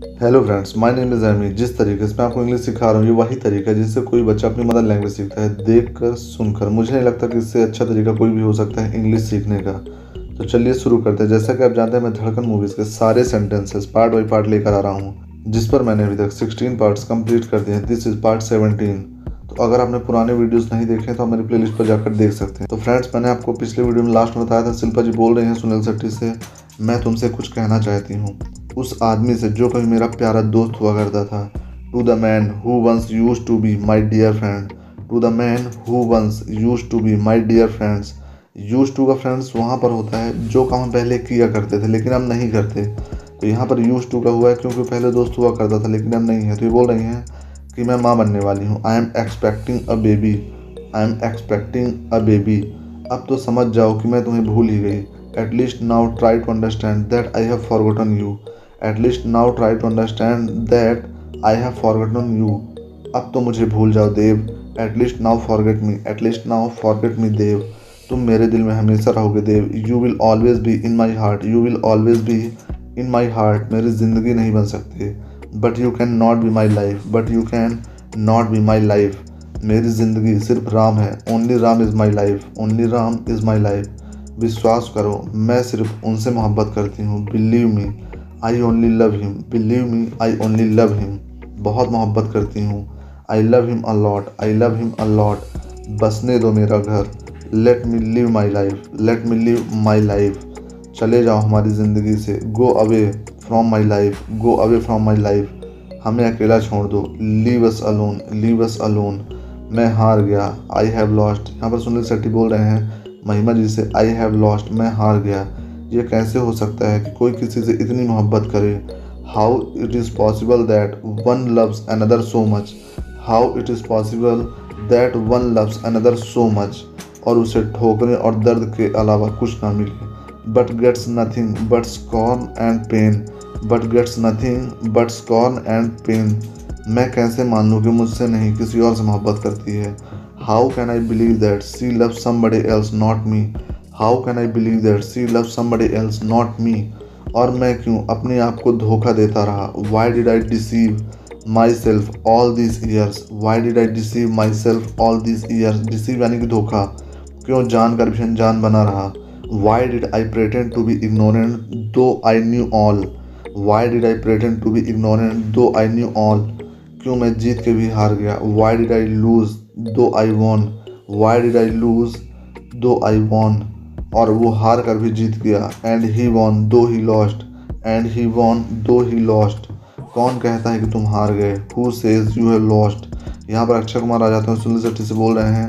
Hello friends my name is Amy जिस तरीके से मैं आपको इंग्लिश सिखा रहा हूँ, ये वही तरीका है जिससे कोई बच्चा अपनी मदर लैंग्वेज सीखता है देख कर सुनकर। मुझे नहीं लगता कि इससे अच्छा तरीका कोई भी हो सकता है इंग्लिश सीखने का। तो चलिए शुरू करते हैं। जैसा कि आप जानते हैं, मैं धड़कन मूवीज़ के सारे सेंटेंसेस पार्ट बाई पार्ट लेकर आ रहा हूँ, जिस पर मैंने अभी तक सिक्सटीन पार्ट्स कंप्लीट कर दिए हैं। दिस इज़ पार्ट सेवनटीन तो अगर आपने पुराने वीडियोस नहीं देखे तो आप मेरी प्लेलिस्ट पर जाकर देख सकते हैं। तो फ्रेंड्स मैंने आपको पिछले वीडियो में लास्ट में बताया था, शिल्पा जी बोल रही हैं सुनील शेट्टी से, मैं तुमसे कुछ कहना चाहती हूँ। उस आदमी से जो कभी मेरा प्यारा दोस्त हुआ करता था। To the man who once use to be my dear friend to the man who once use to be my dear friends use to का फ्रेंड्स वहाँ पर होता है, जो काम हम पहले किया करते थे, लेकिन हम नहीं करते। तो यहाँ पर यूज़ टू का हुआ है, क्योंकि पहले दोस्त हुआ करता था, लेकिन हम नहीं है। तो ये बोल रही हैं कि मैं माँ बनने वाली हूँ। I am expecting a baby I am expecting a baby अब तो समझ जाओ कि मैं तुम्हें भूल ही गई। At least now try to understand that I have forgotten you at least now try to understand that I have forgotten you अब तो मुझे भूल जाओ, Dev. At least now forget me at least now forget me Dev. तुम मेरे दिल में हमेशा रहोगे, Dev. You will always be in my heart you will always be in my heart मेरी ज़िंदगी नहीं बन सकती। But you can not be my life but you can not be my life मेरी ज़िंदगी सिर्फ़ राम है। Only Ram is my life only Ram is my life विश्वास करो, मैं सिर्फ़ उनसे मोहब्बत करती हूँ। Believe me I only love him believe me I only love him बहुत मोहब्बत करती हूँ। I love him a lot I love him a lot बसने दो मेरा घर। Let me live my life let me live my life चले जाओ हमारी ज़िंदगी से। Go away from my life go away from my life हमें अकेला छोड़ दो। Leave us alone leave us alone मैं हार गया। आई हैव लॉस्ट यहाँ पर सुनील शेट्टी बोल रहे हैं, महिमा जी से आई हैव लॉस्ट मैं हार गया। ये कैसे हो सकता है कि कोई किसी से इतनी मोहब्बत करे? How it is possible that one loves another so much how it is possible that one loves another so much और उसे ठोकने और दर्द के अलावा कुछ ना मिले। But gets nothing but scorn and pain but gets nothing but scorn and pain मैं कैसे मान लूँ कि मुझसे नहीं किसी और से मोहब्बत करती है? How can I believe that she love somebody else not me how can I believe that she love somebody else not me और मैं क्यों अपने आप को धोखा देता रहा? Why did I deceive myself all this years why did I deceive myself all this years deceive यानी कि धोखा। क्यों जान कर भी अनजान बना रहा? Why did I pretend to be ignorant though I knew all why did I pretend to be ignorant though I knew all क्यों मैं जीत के भी हार गया? Y did I lose though I won why did I lose though I won और वो हार कर भी जीत गया। And he won though he lost and he won though he lost कौन कहता है कि तुम हार गए? Who says you have lost यहाँ पर अक्षय कुमार आ जाते हैं सुनील शेट्टी से बोल रहे हैं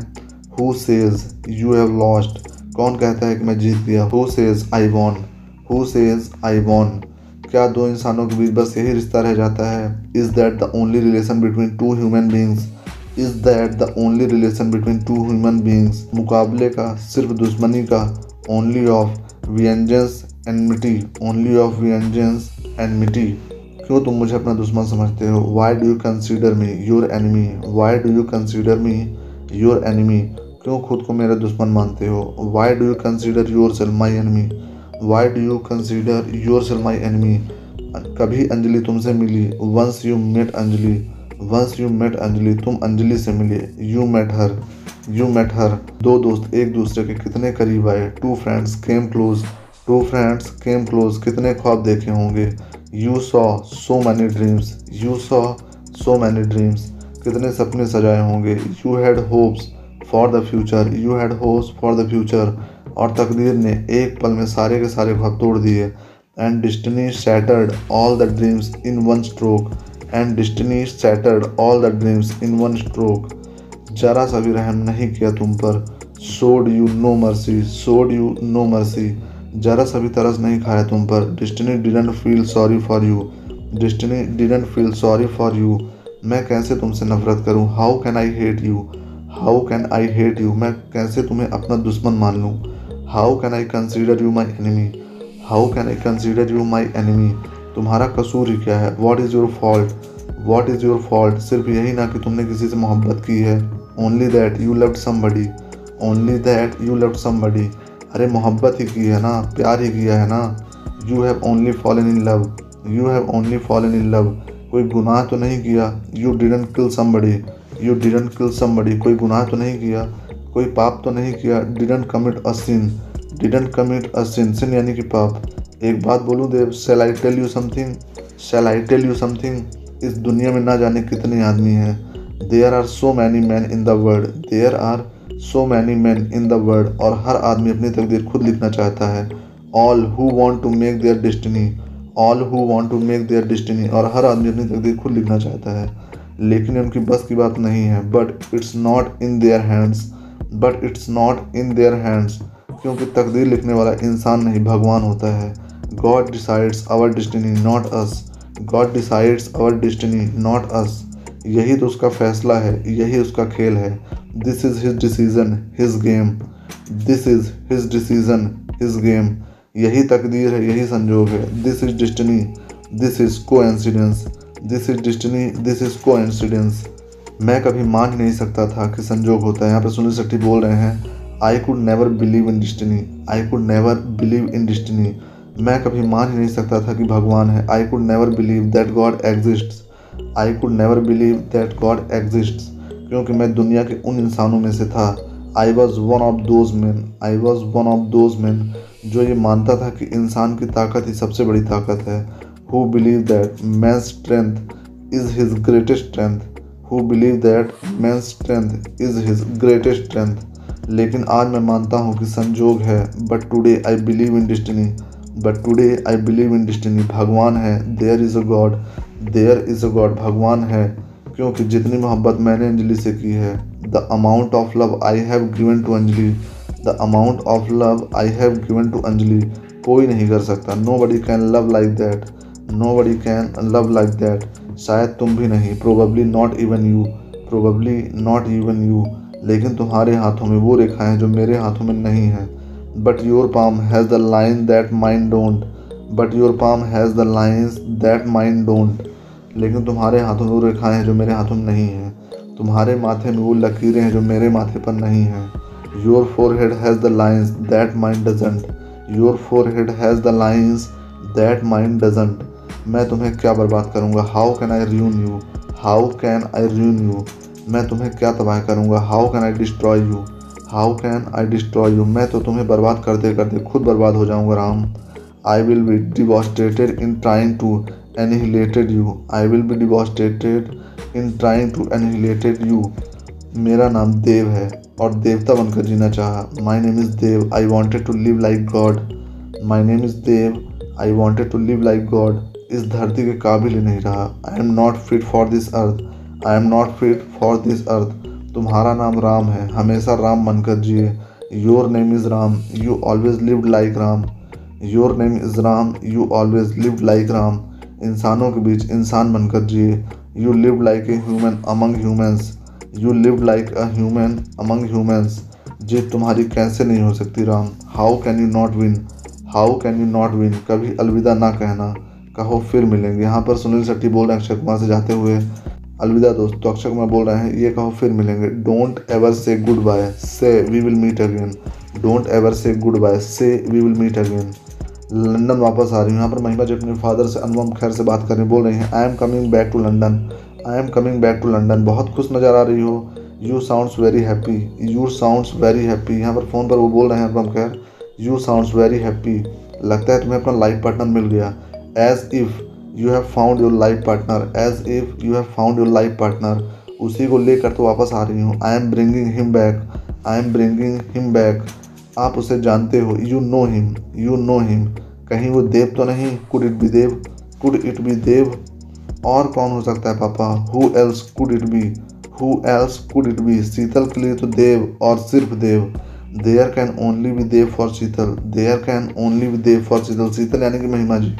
who says you have lost कौन कहता है कि मैं जीत गया? Who says I won who says I won क्या दो इंसानों के बीच बस यही रिश्ता रह जाता है? Is that the only relation between two human beings is that the only relation between two human beings मुकाबले का, सिर्फ़ दुश्मनी का only of vengeance enmity, only of vengeance enmity. क्यों तुम मुझे अपना दुश्मन समझते हो? Why do you consider me your enemy why do you consider me your enemy क्यों खुद को मेरा दुश्मन मानते हो? Why do you consider yourself my enemy why do you consider yourself my enemy कभी अंजलि तुमसे मिली? Once you met Anjali once you met Anjali तुम अंजलि से मिले। You met her you met her दो दोस्त एक दूसरे के कितने करीब आए। Two friends came close two friends came close कितने ख्वाब देखे होंगे। You saw so many dreams you saw so many dreams कितने सपने सजाए होंगे। You had hopes for the future you had hopes for the future और तकदीर ने एक पल में सारे के सारे ख्वाब तोड़ दिए। And destiny shattered all the dreams in one stroke and destiny shattered all the dreams in one stroke जरा सा भी रहम नहीं किया तुम पर। Showed you no mercy showed you no mercy जरा सा भी तरस नहीं खाया तुम पर। Destiny didn't feel sorry for you destiny didn't feel sorry for you मैं कैसे तुमसे नफरत करूँ? How can I hate you how can I hate you मैं कैसे तुम्हें अपना दुश्मन मान लूँ? How can I consider you my enemy how can I consider you my enemy तुम्हारा कसूर ही क्या है? What is your fault what is your fault सिर्फ़ यही ना कि तुमने किसी से मोहब्बत की है। Only that you love somebody only that you love somebody अरे, मोहब्बत ही की है ना? प्यार ही किया है ना? You have only fallen in love you have only fallen in love कोई गुनाह तो नहीं किया? You didn't kill somebody you didn't kill somebody कोई गुनाह तो नहीं किया? कोई पाप तो नहीं किया? Didn't commit a sin didn't commit a sin sin यानी कि पाप। एक बात बोलूँ, Dev shall I tell you something shall I tell you something इस दुनिया में ना जाने कितने आदमी हैं। There are so many man in the world there are so many man in the world और हर आदमी अपनी तकदीर खुद लिखना चाहता है। All who want to make their destiny all who want to make their destiny और हर आदमी अपनी तकदीर खुद लिखना चाहता है। लेकिन उनकी बस की बात नहीं है। But it's not in their hands but it's not in their hands क्योंकि तकदीर लिखने वाला इंसान नहीं, भगवान होता है। God decides our destiny not us God decides our destiny not us यही तो उसका फैसला है, यही उसका खेल है। This is his decision his game this is his decision his game यही तकदीर है, यही संजोग है। This is destiny this is को incidence this is destiny this is को इंसिडेंस मैं कभी मान ही नहीं सकता था कि संजोग होता है। यहाँ पर सुनील शेट्टी बोल रहे हैं I could never believe in destiny I could never believe in destiny मैं कभी मान ही नहीं सकता था कि भगवान है। I could never believe that God exists I could never believe that God exist क्योंकि मैं दुनिया के उन इंसानों में से था। I was one of those man I was one of those man जो ये मानता था कि इंसान की ताकत ही सबसे बड़ी ताकत है। Who believe that man strength is his greatest strength who believe that man strength is his greatest strength लेकिन आज मैं मानता हूँ कि संजोग है but today I believe in destiny but today I believe in destiny भगवान है. There is a God there is a God भगवान है. क्योंकि जितनी मोहब्बत मैंने अंजलि से की है the amount of love I have given to Anjali the amount of love I have given to Anjali, कोई नहीं कर सकता. Nobody can love like that nobody can love like that शायद तुम भी नहीं. Probably not even you probably not even you लेकिन तुम्हारे हाथों में वो रेखाएँ जो मेरे हाथों में नहीं हैं. But your palm has the line that mind don't but your palm has the lines that mind don't लेकिन तुम्हारे हाथों में वो रेखाएँ हैं जो मेरे हाथों में नहीं हैं। तुम्हारे माथे में वो लकीरें हैं जो मेरे माथे पर नहीं हैं। Your forehead has the lines that mind doesn't your forehead has the lines that mind doesn't मैं तुम्हें क्या बर्बाद करूँगा? How can I ruin you how can I ruin you मैं तुम्हें क्या तबाह करूँगा? How can I destroy you how can I destroy you मैं तो तुम्हें बर्बाद करते करते खुद बर्बाद हो जाऊँगा, Ram. I will be devastated in trying to annihilated you I will be devastated in trying to annihilated you मेरा नाम देव है और देवता बनकर जीना चाहा। My name is Dev I wanted to live like God my name is Dev I wanted to live like God इस धरती के काबिल ही नहीं रहा। I am not fit for this earth I am not fit for this अर्थ तुम्हारा नाम राम है, हमेशा राम बनकर जिए your name is Ram you always lived like Ram your name is Ram you always lived like Ram इंसानों के बीच इंसान बनकर जिए you live like a human among humans you live like a human among humans जीत तुम्हारी कैसे नहीं हो सकती Ram? How can you not win how can you not win कभी अलविदा ना कहना। कहो, फिर मिलेंगे। यहाँ पर सुनील शेट्टी बोल रहे हैं, अक्षय कुमार से जाते हुए। अलविदा दोस्तों, अक्षय कुमार बोल रहे हैं, ये कहो, फिर मिलेंगे। Don't ever say goodbye say we will meet again don't ever say goodbye say we will meet again London वापस आ रही हूँ। यहाँ पर महिमा जी अपने फादर से, अनुपम खैर से बात कर रही बोल रही हैं। I am coming back to London I am coming back to London बहुत खुश नज़र आ रही हो। You sounds very happy you sounds very happy यहाँ पर फ़ोन पर वो बोल रहे हैं, अनुपम खैर। यू साउंड्स वेरी हैप्पी लगता है तुम्हें अपना लाइफ पार्टनर मिल गया। As if you have found your life partner as if you have found your life partner उसी को लेकर तो वापस आ रही हूँ। I am bringing him back I am bringing him back आप उसे जानते हो। You know him you know him कहीं वो देव तो नहीं? Could it be Dev? Could it be Dev? और कौन हो सकता है पापा? Who else could it be who else could it be Sheetal के लिए तो देव और सिर्फ़ Dev. There can only be Dev for Sheetal. There can only be Dev for Sheetal. Sheetal यानी कि महिमा जी।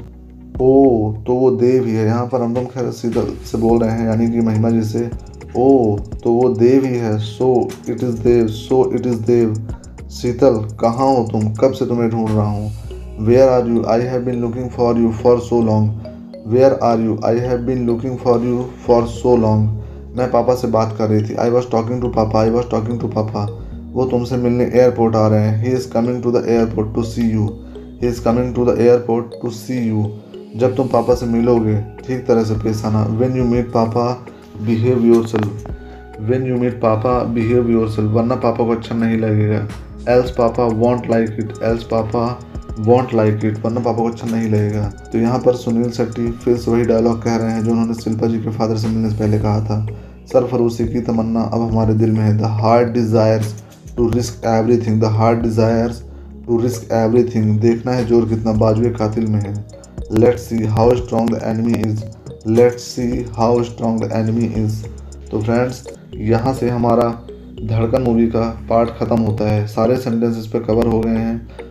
ओ तो वो देव ही है। यहाँ पर हम खैर शीतल से बोल रहे हैं, यानी कि महिमा जी से, ओ तो वो देव ही है। So it is Dev, so it is Dev. Sheetal, कहाँ हो तुम? कब से तुम्हें ढूंढ रहा हूँ? Where are you I have been looking for you for so long where are you I have been looking for you for so long मैं पापा से बात कर रही थी। आई वॉज़ टॉकिंग टू पापा आई वॉज़ टॉकिंग टू पापा। वो तुमसे मिलने एयरपोर्ट आ रहे हैं। He is coming to the airport to see you he is coming to the airport to see you जब तुम पापा से मिलोगे, ठीक तरह से पेश आना। When you meet papa behave yourself when you meet papa behave yourself वरना पापा को अच्छा नहीं लगेगा। Else papa won't like it else papa won't like it वरना पापा को अच्छा नहीं लगेगा। तो यहाँ पर सुनील शेट्टी फिर से वही डायलॉग कह रहे हैं जो उन्होंने शिल्पा जी के फादर से मिलने से पहले कहा था। सरफरोशी की तमन्ना अब हमारे दिल में है। The heart desires to risk everything the heart desires to risk everything देखना है ज़ोर कितना बाजुए कातिल में है। Let's see how strong the enemy is let's see how strong the enemy is तो फ्रेंड्स यहाँ से हमारा धड़कन मूवी का पार्ट ख़त्म होता है। सारे सेंटेंस इस पर कवर हो गए हैं।